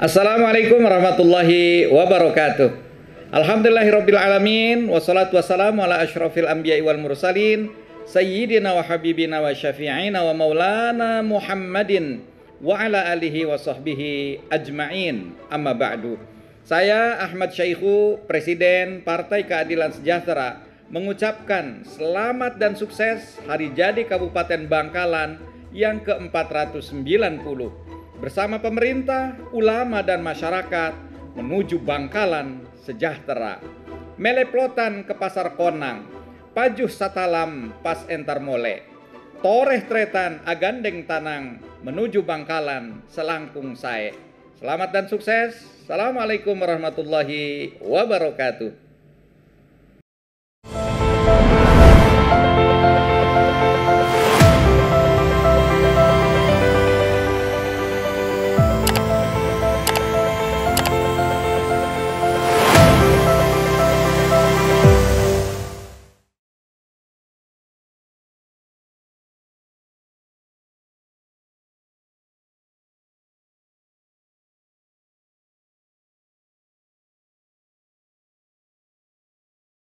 Assalamualaikum warahmatullahi wabarakatuh. Alhamdulillahirabbil alamin wassalatu wassalamu ala asyrafil anbiya'i wal mursalin sayyidina wa habibina wa syafi'ina wa maulana Muhammadin wa ala alihi wa sahbihi ajma'in. Amma ba'du. Saya Ahmad Syaihu, Presiden Partai Keadilan Sejahtera mengucapkan selamat dan sukses hari jadi Kabupaten Bangkalan yang ke-490 bersama pemerintah, ulama dan masyarakat menuju Bangkalan sejahtera. Meleplotan ke Pasar Konang, pajuh satalam pas entar mole. Toreh tretan agandeng tanang menuju Bangkalan selangkung sae. Selamat dan sukses. Assalamualaikum warahmatullahi wabarakatuh.